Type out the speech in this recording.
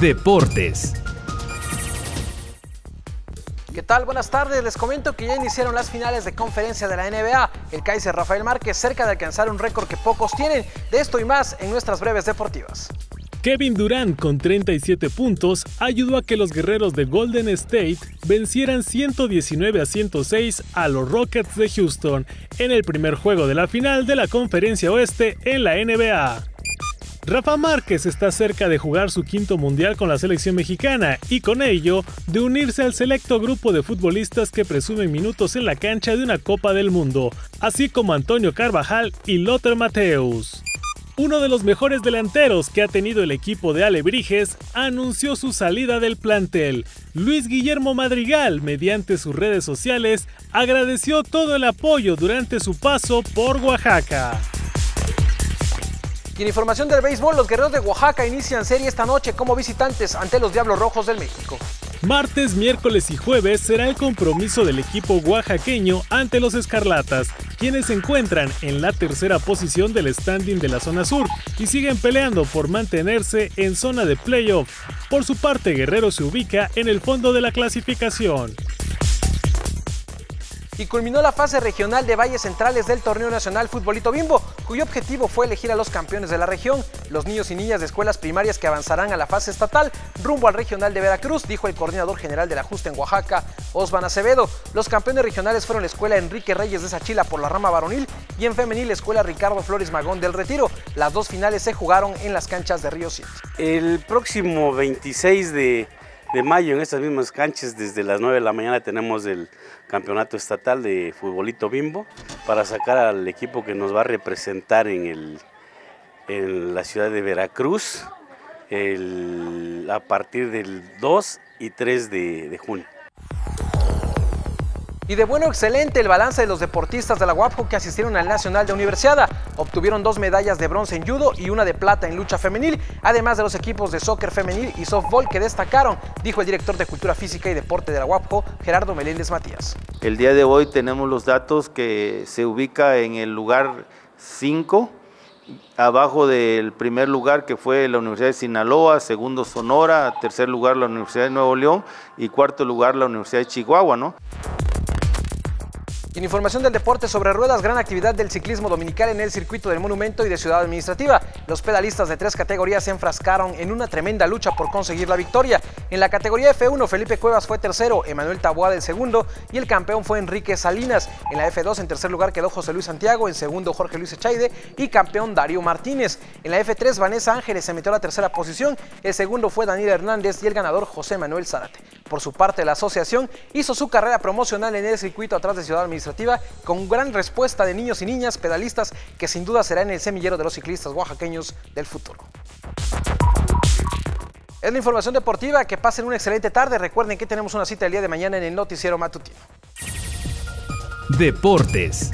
Deportes. ¿Qué tal? Buenas tardes. Les comento que ya iniciaron las finales de conferencia de la NBA. El Kaiser Rafael Márquez cerca de alcanzar un récord que pocos tienen. De esto y más en nuestras breves deportivas. Kevin Durant con 37 puntos ayudó a que los guerreros de Golden State vencieran 119 a 106 a los Rockets de Houston en el primer juego de la final de la Conferencia Oeste en la NBA. Rafa Márquez está cerca de jugar su quinto mundial con la selección mexicana y con ello de unirse al selecto grupo de futbolistas que presumen minutos en la cancha de una Copa del Mundo, así como Antonio Carvajal y Lothar Mateus. Uno de los mejores delanteros que ha tenido el equipo de Alebrijes anunció su salida del plantel. Luis Guillermo Madrigal, mediante sus redes sociales, agradeció todo el apoyo durante su paso por Oaxaca. Y en información del béisbol, los guerreros de Oaxaca inician serie esta noche como visitantes ante los Diablos Rojos del México. Martes, miércoles y jueves será el compromiso del equipo oaxaqueño ante los Escarlatas, quienes se encuentran en la tercera posición del standing de la zona sur y siguen peleando por mantenerse en zona de playoff. Por su parte, Guerrero se ubica en el fondo de la clasificación y culminó la fase regional de Valles Centrales del Torneo Nacional Futbolito Bimbo, cuyo objetivo fue elegir a los campeones de la región, los niños y niñas de escuelas primarias que avanzarán a la fase estatal rumbo al regional de Veracruz, dijo el coordinador general del ajuste en Oaxaca, Osvan Acevedo. Los campeones regionales fueron la escuela Enrique Reyes de Sachila por la rama varonil y en femenil la escuela Ricardo Flores Magón del Retiro. Las dos finales se jugaron en las canchas de Río 7. El próximo 26 de de mayo en estas mismas canchas, desde las 9 de la mañana tenemos el campeonato estatal de futbolito bimbo para sacar al equipo que nos va a representar en, el, en la ciudad de Veracruz a partir del 2 y 3 de junio. Y de bueno excelente el balance de los deportistas de la UAPJO que asistieron al Nacional de Universidad. Obtuvieron dos medallas de bronce en judo y una de plata en lucha femenil, además de los equipos de soccer femenil y softball que destacaron, dijo el director de Cultura Física y Deporte de la UAPJO, Gerardo Meléndez Matías. El día de hoy tenemos los datos que se ubica en el lugar 5, abajo del primer lugar que fue la Universidad de Sinaloa, segundo Sonora, tercer lugar la Universidad de Nuevo León y cuarto lugar la Universidad de Chihuahua, ¿no? En información del deporte sobre ruedas, gran actividad del ciclismo dominical en el circuito del Monumento y de Ciudad Administrativa. Los pedalistas de tres categorías se enfrascaron en una tremenda lucha por conseguir la victoria. En la categoría F1, Felipe Cuevas fue tercero, Emanuel Taboada el segundo y el campeón fue Enrique Salinas. En la F2, en tercer lugar quedó José Luis Santiago, en segundo Jorge Luis Echaide y campeón Darío Martínez. En la F3, Vanessa Ángeles se metió a la tercera posición, el segundo fue Daniel Hernández y el ganador José Manuel Zárate. Por su parte, la asociación hizo su carrera promocional en el circuito atrás de Ciudad Administrativa con gran respuesta de niños y niñas pedalistas que sin duda será en el semillero de los ciclistas oaxaqueños del futuro. Es la información deportiva, que pasen una excelente tarde. Recuerden que tenemos una cita el día de mañana en el Noticiero Matutino. Deportes.